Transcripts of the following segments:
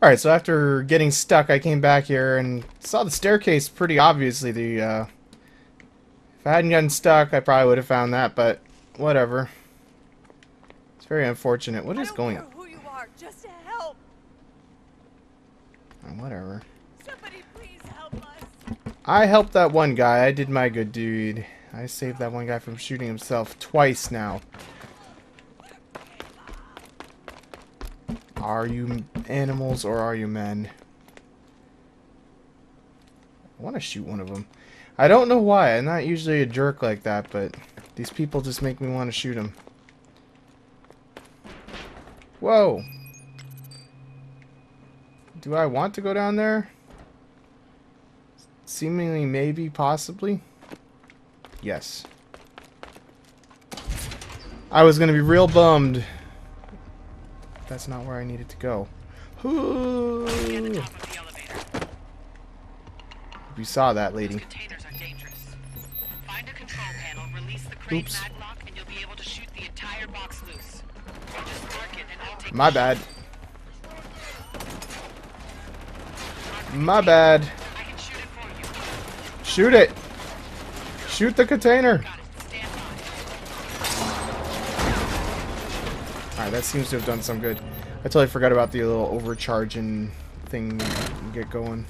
Alright, so after getting stuck, I came back here and saw the staircase pretty obviously. The uh, If I hadn't gotten stuck, I probably would have found that, but whatever. It's very unfortunate. What is going on? who you are, just help. Oh, whatever. Somebody please help us. I helped that one guy. I did my good deed. I saved that one guy from shooting himself twice now. Are you animals or are you men? I want to shoot one of them. I don't know why. I'm not usually a jerk like that, but these people just make me want to shoot them. Whoa. Do I want to go down there? Seemingly, maybe, possibly. Yes. I was going to be real bummed that's not where I needed to go. You saw that lady. Oops. My bad. My bad. Shoot it. Shoot the container. Alright, that seems to have done some good. I totally forgot about the little overcharging thing get going.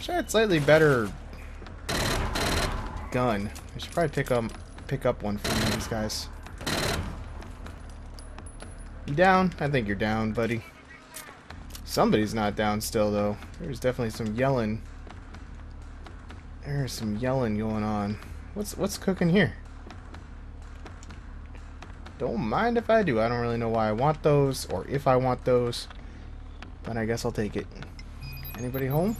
Should have slightly better gun. I should probably pick up pick up one from these guys. You down? I think you're down, buddy. Somebody's not down still, though. There's definitely some yelling. There's some yelling going on. What's what's cooking here? Don't mind if I do. I don't really know why I want those, or if I want those. But I guess I'll take it. Anybody home?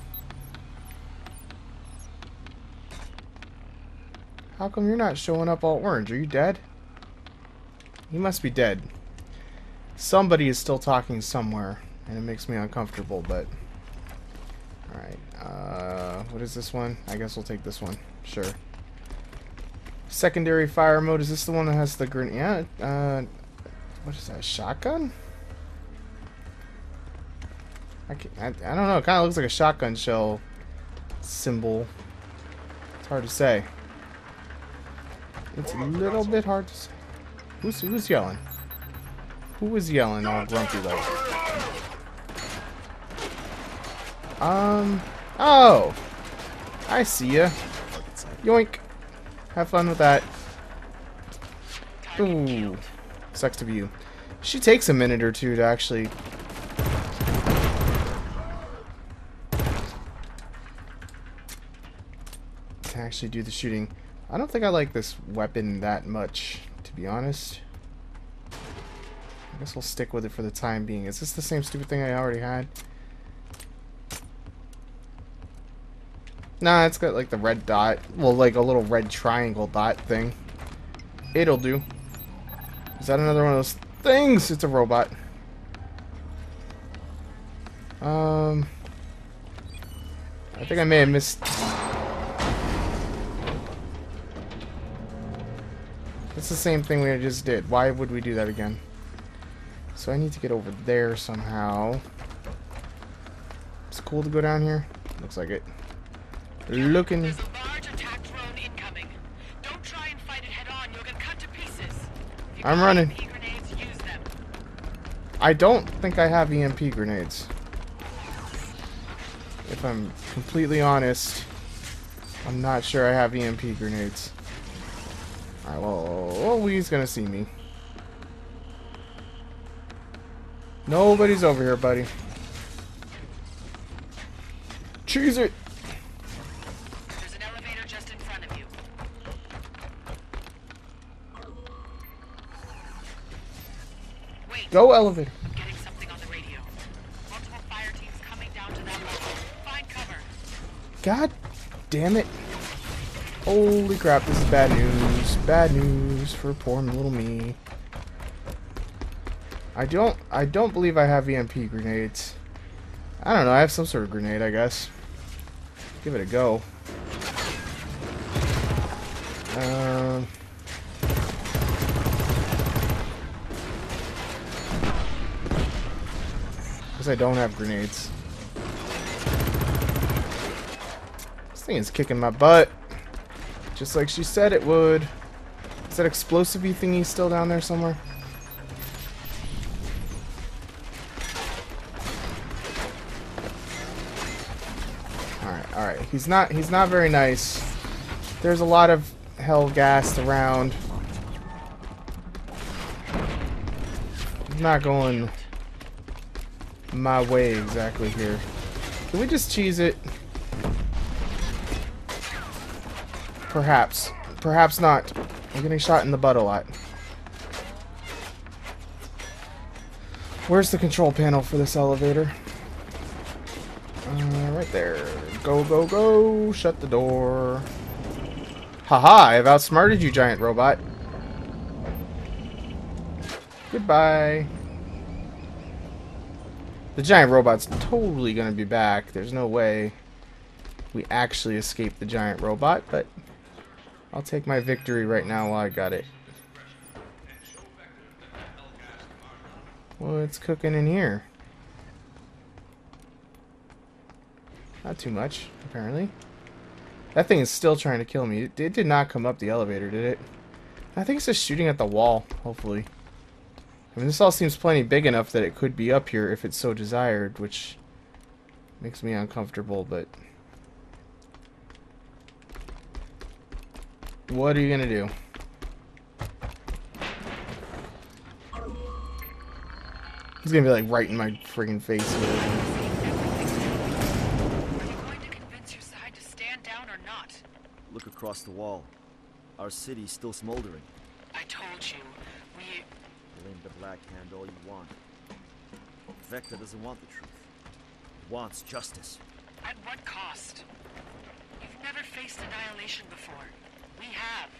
How come you're not showing up all orange? Are you dead? You must be dead. Somebody is still talking somewhere and it makes me uncomfortable, but... Alright, uh, what is this one? I guess we'll take this one. Sure. Secondary fire mode, is this the one that has the grenade? Yeah, uh, what is that, shotgun? I, can, I, I don't know, it kind of looks like a shotgun shell symbol. It's hard to say. It's a little bit hard to say. Who's, who's yelling? Who was yelling all grumpy like? Um, oh. I see ya. Yoink. Have fun with that. Ooh. Sucks to be you. She takes a minute or two to actually... To actually do the shooting. I don't think I like this weapon that much, to be honest. I guess we'll stick with it for the time being. Is this the same stupid thing I already had? Nah, it's got like the red dot. Well, like a little red triangle dot thing. It'll do. Is that another one of those things? It's a robot. Um... I think I may have missed... It's the same thing we just did. Why would we do that again? So I need to get over there somehow. It's cool to go down here. Looks like it. Looking. I'm running. I don't think I have EMP grenades. If I'm completely honest, I'm not sure I have EMP grenades. Alright, well, well, he's gonna see me. Nobody's over here, buddy. Cheese it! Go elevator. God damn it. Holy crap, this is bad news. Bad news for poor little me. I don't I don't believe I have EMP grenades. I don't know, I have some sort of grenade, I guess. Give it a go. Um. I don't have grenades. This thing is kicking my butt. Just like she said it would. Is that explosive thingy still down there somewhere? Alright, alright. He's not he's not very nice. There's a lot of Helghast around. Not going my way exactly here. Can we just cheese it? Perhaps. Perhaps not. I'm getting shot in the butt a lot. Where's the control panel for this elevator? Uh, right there. Go, go, go. Shut the door. Haha, I've outsmarted you, giant robot. Goodbye. The giant robot's totally gonna be back. There's no way we actually escape the giant robot, but I'll take my victory right now while I got it. What's cooking in here? Not too much, apparently. That thing is still trying to kill me. It did not come up the elevator, did it? I think it's just shooting at the wall, hopefully. I mean, this all seems plenty big enough that it could be up here if it's so desired, which makes me uncomfortable, but... What are you gonna do? He's gonna be like right in my friggin' face here. Are you going to convince your side to stand down or not? Look across the wall. Our city's still smoldering. I told you, we... Blame the Black Hand all you want. Vekta doesn't want the truth. He wants justice. At what cost? You've never faced annihilation before. We have.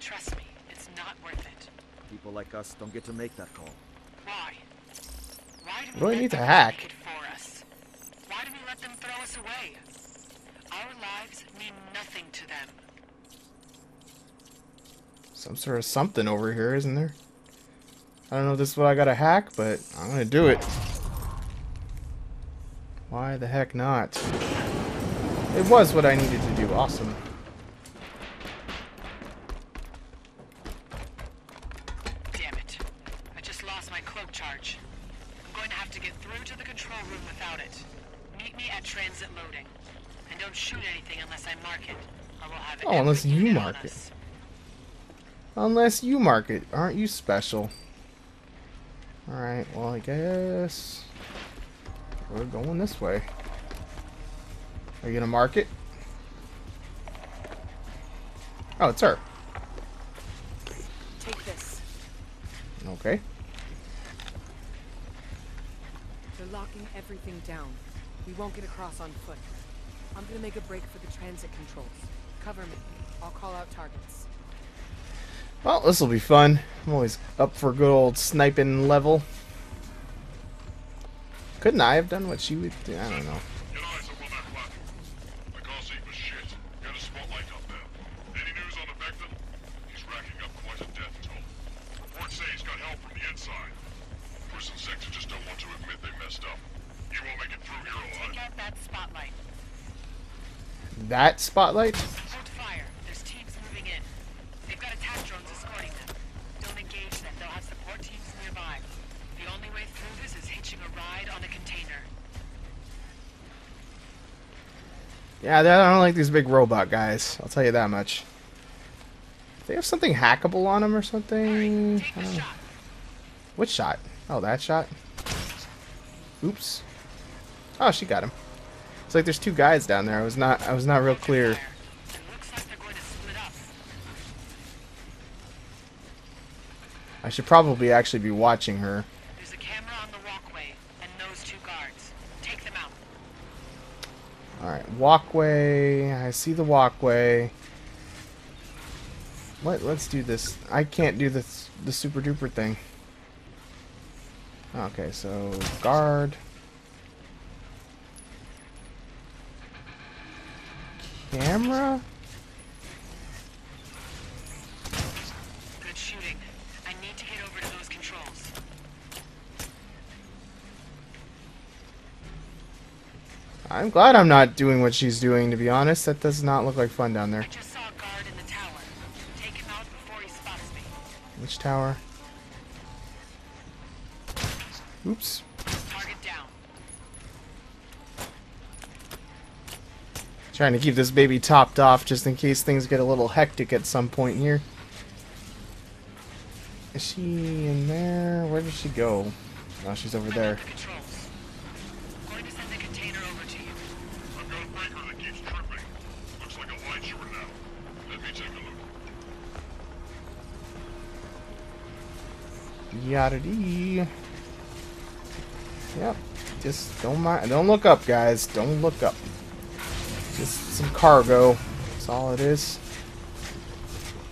Trust me, it's not worth it. People like us don't get to make that call. Why? Why do we What do I let need to hack? for us? Why do we let them throw us away? Our lives mean nothing to them. Some sort of something over here, isn't there? I don't know if this is what I gotta hack, but I'm gonna do it. Why the heck not? It was what I needed to do. Awesome. Damn it. I just lost my cloak charge. I'm going to have to get through to the control room without it. Meet me at transit loading. And don't shoot anything unless I mark it. Or we'll have Oh, unless you mark it. Unless you mark it. Aren't you special? Alright, well, I guess... We're going this way. Are you gonna mark it? Oh, it's her. Take this. Okay. They're locking everything down. We won't get across on foot. I'm gonna make a break for the transit controls. Cover me. I'll call out targets. Well, this will be fun. I'm always up for good old sniping level. Couldn't I have done what she would do? I don't know. Get eyes up on that platform. Way through this is hitching a ride on a container. Yeah, I don't like these big robot guys. I'll tell you that much. They have something hackable on them or something. Take I the don't know. shot. Which shot? Oh, that shot. Oops. Oh, she got him. It's like there's two guys down there. I was not. I was not real clear. Fire. It looks like they're going to split up. I should probably actually be watching her. All right, walkway. I see the walkway. Let Let's do this. I can't do this. The super duper thing. Okay, so guard. Camera. I'm glad I'm not doing what she's doing, to be honest. That does not look like fun down there. I just saw a guard in the tower. Take him out before he spots me. Which tower? Oops. Target down. Trying to keep this baby topped off just in case things get a little hectic at some point here. Is she in there? Where did she go? Oh, she's over there. the Yada dee. Yep. Just don't mind. Don't look up, guys. Don't look up. Just some cargo. That's all it is.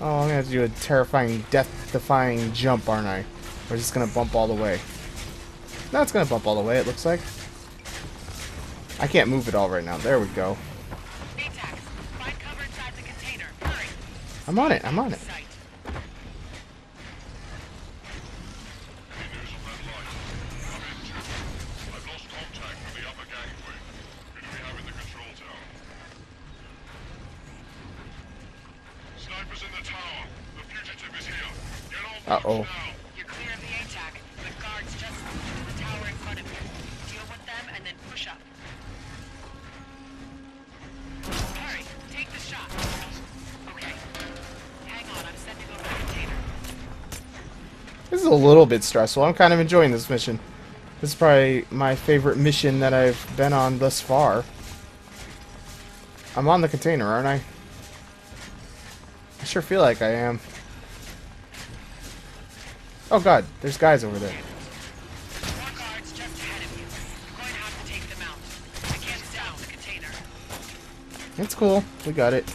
Oh, I'm gonna have to do a terrifying, death-defying jump, aren't I? Or it gonna bump all the way? No, it's gonna bump all the way. It looks like. I can't move it all right now. There we go. I'm on it. I'm on it. Sight. This is a little bit stressful. I'm kind of enjoying this mission. This is probably my favorite mission that I've been on thus far. I'm on the container, aren't I? I sure feel like I am. Oh god, there's guys over there. More guards just ahead of you. I'm going to have to take them out. I can't down the container. It's cool. We got it.